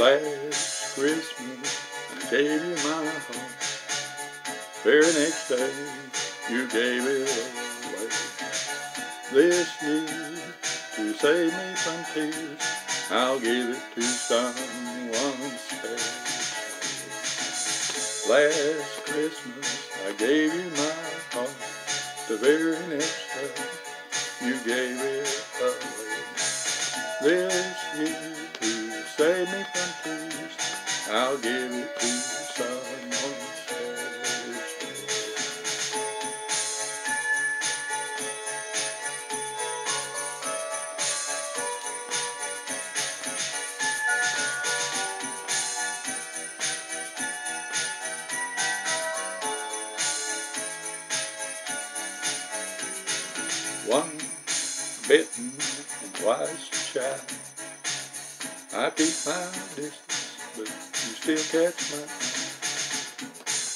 Last Christmas, I gave you my heart. Very next day, you gave it away. This year, to save me from tears, I'll give it to someone special. Last Christmas, I gave you my heart. The very next day, you gave it away. This year, to save me from tears, I'll give it to someone special. One bitten twice shy. I keep my distance, but you still catch my eye.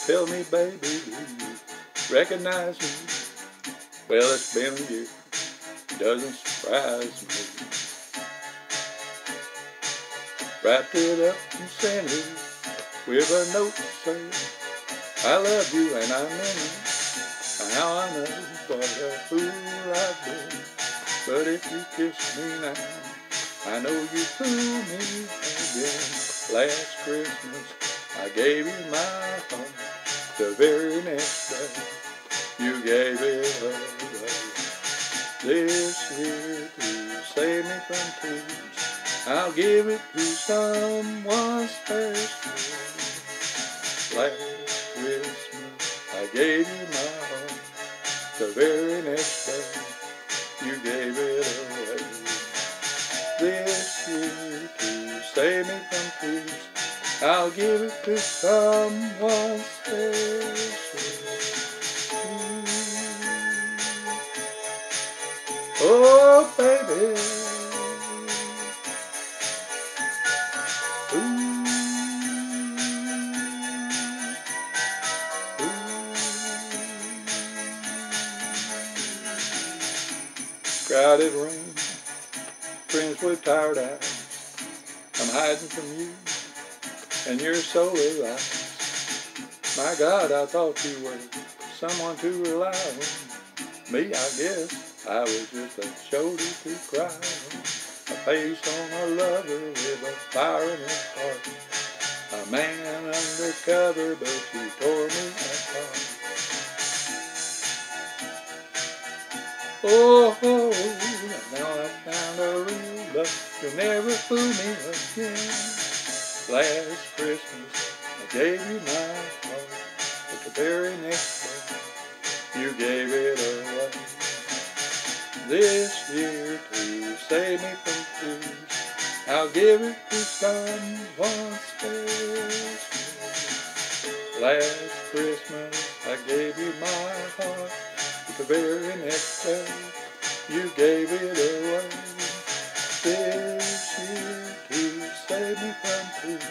Tell me, baby, do you recognize me? Well, it's been a year. Doesn't surprise me. Wrapped it up and sent it with a note saying, I love you and I mean it. Now I know what a fool I've been. But if you kiss me now, I know you fool me again. Last Christmas, I gave you my heart. The very next day, you gave it away. This year, to save me from tears, I'll give it to someone special. Last Christmas, I gave you my heart. The very next day, you gave it away. This to save me from tears, I'll give it to someone special. Oh, baby. Crowded room, friends with tired out. I'm hiding from you, and you're so alive. My God, I thought you were someone to rely on. Me, I guess I was just a shoulder to cry on. A face on a lover with a fire in his heart. A man undercover, but you tore me apart. Oh, oh, oh now I found a love. You'll never fool me again. Last Christmas, I gave you my heart. But the very next day, you gave it away. This year, to save me from tears, I'll give it to someone special. Last Christmas, I gave you my heart. But the very next day, you gave it away. This year, to save me from tears,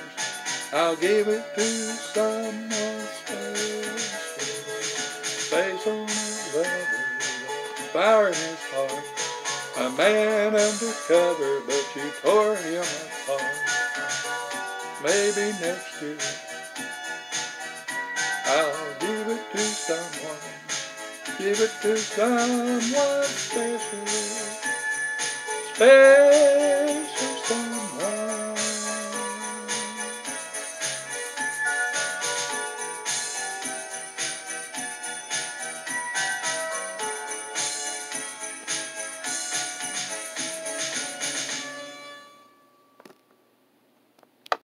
I'll give it to someone special. Face on a lover, fire in his heart. A man undercover, but you tore him apart. Maybe next year, I'll give it to someone. Give it to someone special. Hey!